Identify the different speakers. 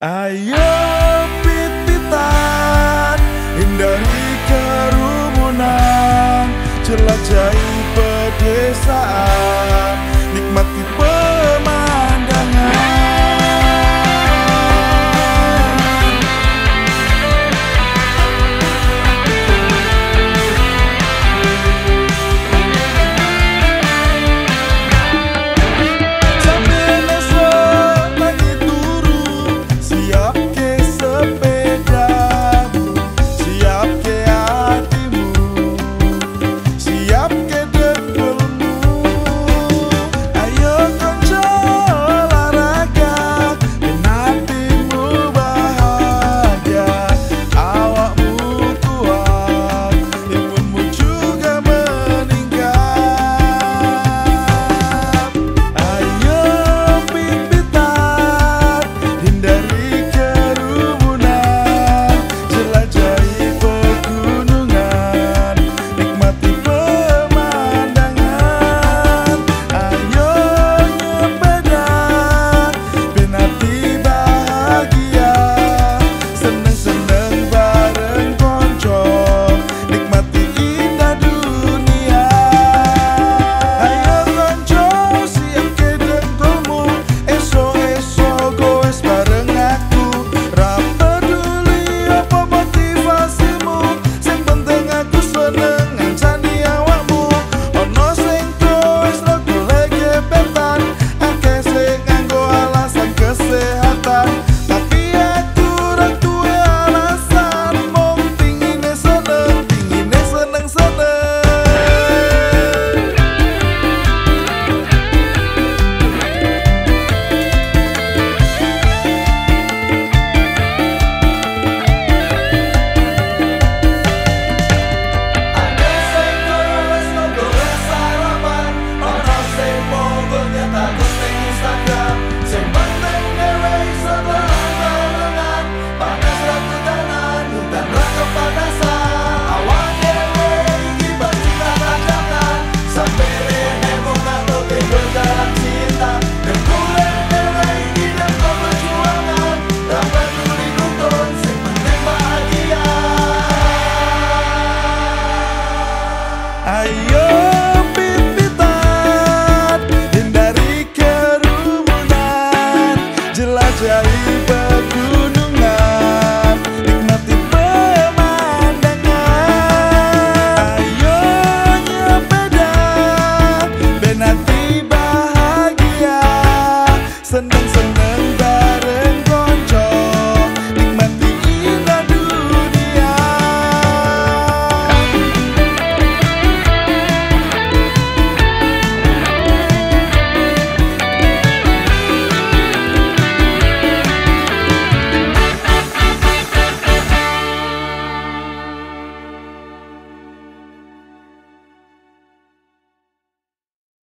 Speaker 1: Ayo pititan hindari kerumunan jelajahi pedesaan nikmat.